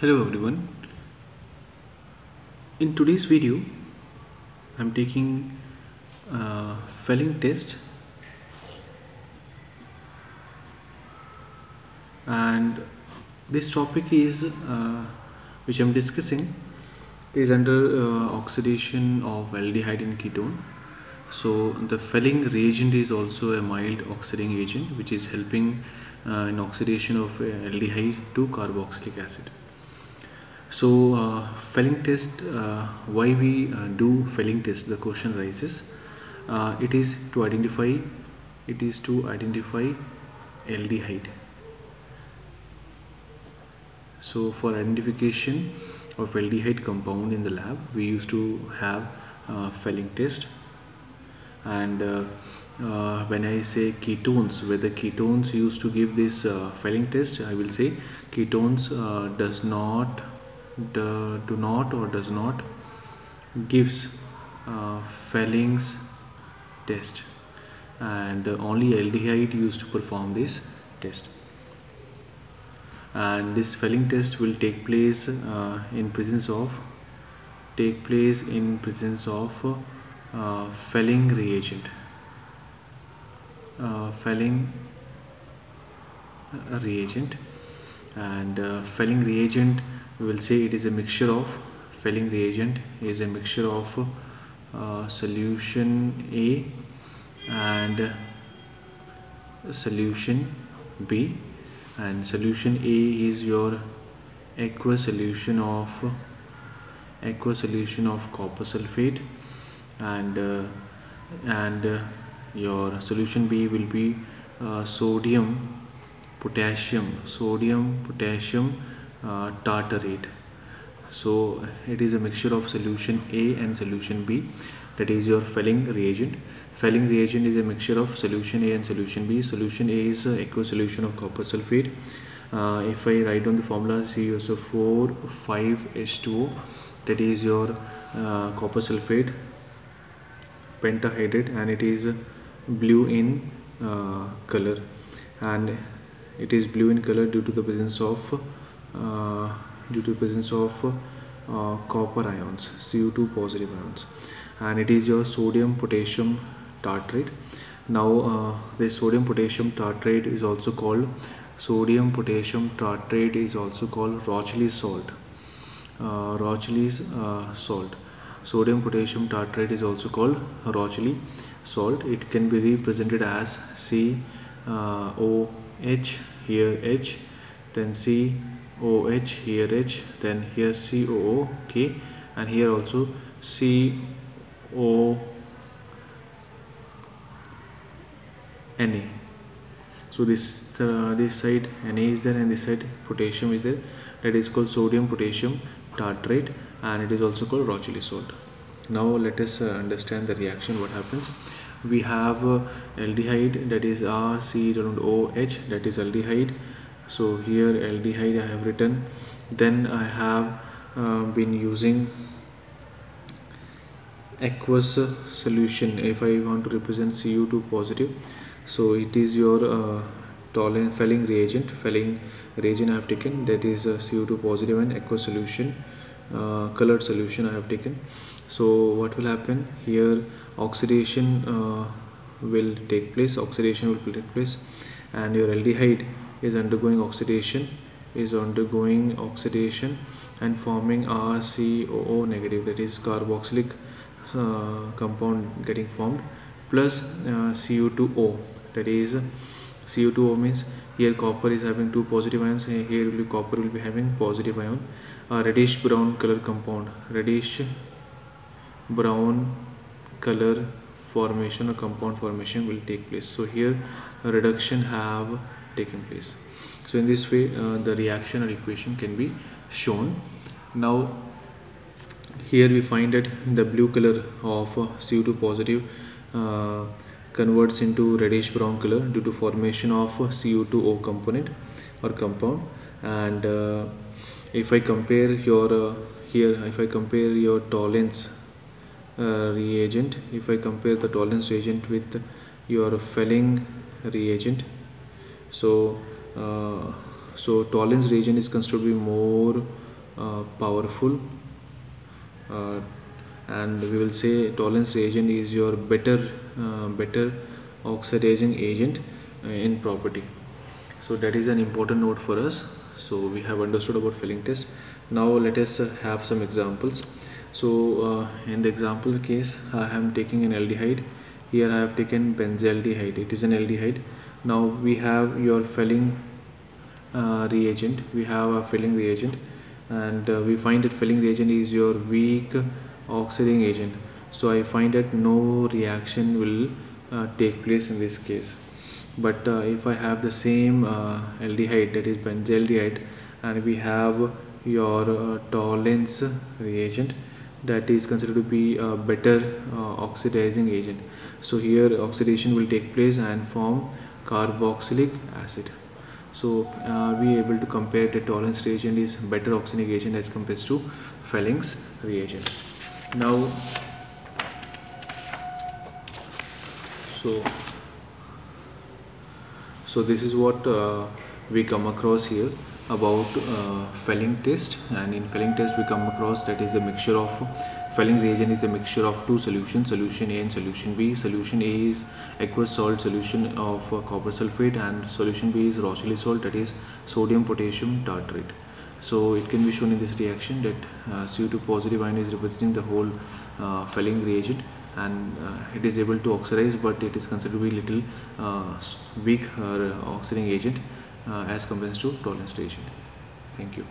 Hello everyone. In today's video, I'm taking a Fehling test and this topic is uh, which I'm discussing is under uh, oxidation of aldehyde and ketone. So the Fehling reagent is also a mild oxidizing agent which is helping uh, in oxidation of uh, aldehyde to carboxylic acid so uh, Fehling test uh, why we uh, do Fehling test the question rises uh, it is to identify it is to identify aldehyde. So for identification of aldehyde compound in the lab we used to have uh, Fehling test. And uh, when I say ketones whether ketones used to give this Fehling test I will say ketones does not do, do not or does not gives uh, Fehling's test. And only aldehyde used to perform this test. And this Fehling test will take place uh, in presence of take place in presence of uh, Fehling reagent. Uh, Fehling reagent. And uh, Fehling reagent we will say it is a mixture of Fehling reagent is a mixture of uh, solution A and solution B. And solution A is your aqueous solution of aqueous solution of copper sulfate. And uh, and uh, your solution B will be uh, sodium potassium. Sodium potassium uh, tartarate. So it is a mixture of solution A and solution B. That is your Fehling reagent. Fehling reagent is a mixture of solution A and solution B. Solution A is a aqueous solution of copper sulfate. Uh, if I write down the formula CuSO4 5H2O that is your uh, copper sulfate pentahydrate and it is blue in uh, color. And it is blue in color due to the presence of due to presence of uh, copper ions Cu2 positive ions. And it is your sodium potassium tartrate. Now uh, this sodium potassium tartrate is also called sodium potassium tartrate is also called Rochelle's salt. Uh, uh, salt. Sodium potassium tartrate is also called Rochelle salt. It can be represented as COH here H then C OH here H then here COO K and here also CO Na so this uh, this side Na is there and this side potassium is there. That is called sodium potassium tartrate and it is also called Rochelle salt now let us uh, understand the reaction what happens. We have uh, aldehyde that is RCOH that is aldehyde so here aldehyde I have written. Then I have uh, been using aqueous solution. If I want to represent Cu2 positive so it is your uh, Fehling reagent. Fehling reagent I have taken. That is uh, Cu2 positive and aqueous solution uh, colored solution I have taken. So what will happen? Here oxidation uh, will take place. Oxidation will take place. And your aldehyde is undergoing oxidation is undergoing oxidation and forming RCOO negative that is carboxylic uh, compound getting formed plus uh, Cu2O that is Cu2O means here copper is having two positive ions here will be copper will be having positive ion. A reddish brown color compound reddish brown color formation or compound formation will take place. So here reduction have taking place. So in this way uh, the reaction or equation can be shown. Now here we find that the blue color of uh, CO2 positive uh, converts into reddish brown color due to formation of CO2O component or compound. And uh, if I compare your uh, here if I compare your Tollens uh, reagent if I compare the Tollens reagent with your Fehling reagent so uh, so Tollens reagent is considered to be more uh, powerful. Uh, and we will say Tollens reagent is your better uh, better oxidizing agent uh, in property. So that is an important note for us. So we have understood about Fehling test. Now let us have some examples. So uh, in the example case I am taking an aldehyde. Here I have taken benzaldehyde it is an aldehyde now we have your Fehling uh, reagent. We have a Fehling reagent. And uh, we find that Fehling reagent is your weak oxidizing agent. So I find that no reaction will uh, take place in this case. But uh, if I have the same uh, aldehyde that is benzaldehyde and we have your uh, Tollens reagent that is considered to be a better oxidizing agent. So here oxidation will take place and form carboxylic acid. So uh, we are able to compare the Tollens reagent is better agent as compared to Fehling's reagent. Now so so this is what uh, we come across here about uh, Fehling test. And in Fehling test we come across that is a mixture of Fehling reagent is a mixture of two solutions solution A and solution B solution A is aqueous salt solution of uh, copper sulfate and solution B is Rochelle salt that is sodium potassium tartrate so it can be shown in this reaction that uh, CO2 positive ion is representing the whole uh, Fehling reagent and uh, it is able to oxidize but it is considered to be little uh, weak uh, oxidizing agent uh, as compared to Tollens reagent. Thank you.